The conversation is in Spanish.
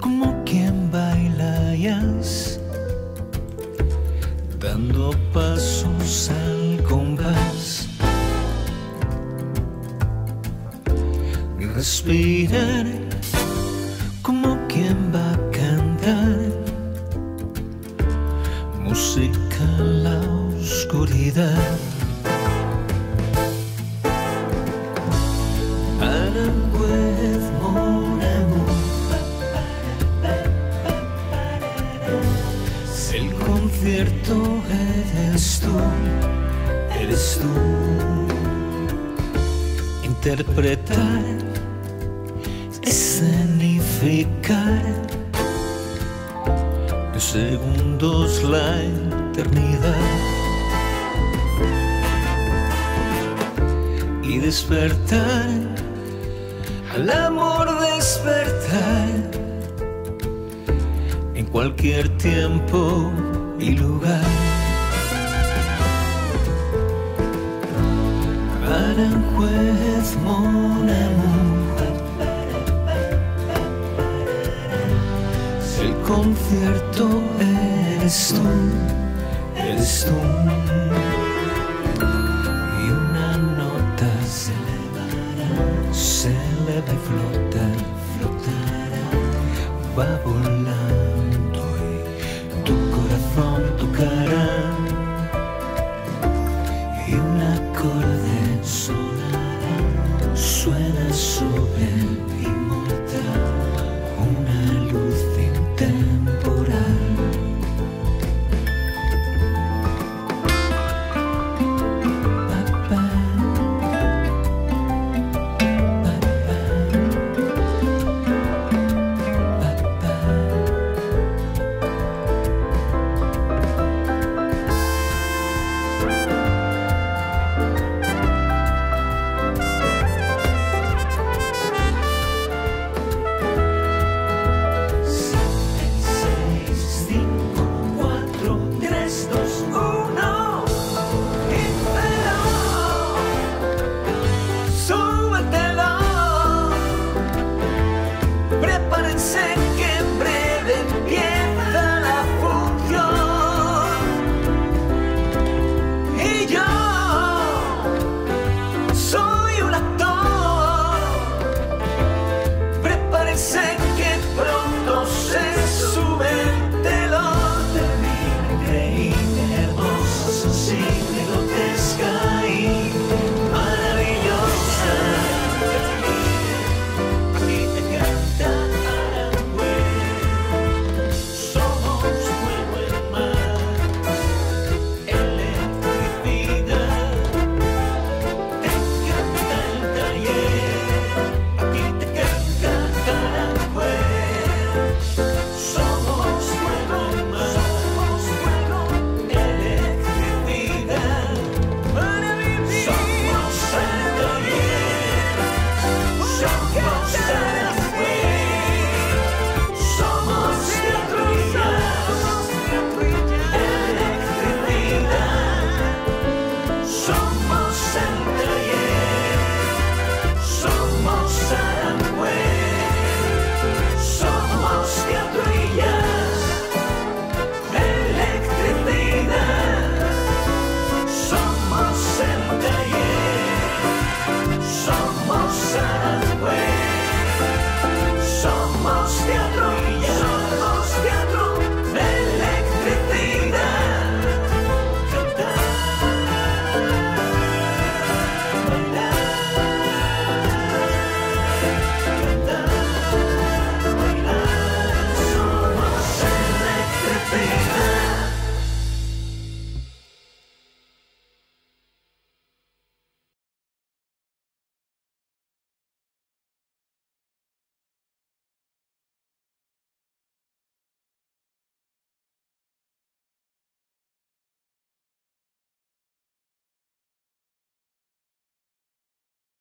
como quien baila jazz, dando pasos al compás. Respirar como quien va a cantar música en la oscuridad. Concierto eres tú, eres tú. Interpretar, escenificar de segundos la eternidad. Y despertar, al amor despertar en cualquier tiempo y lugar. Aranjuez, mon amour. El concierto eres tú, eres tú. sing.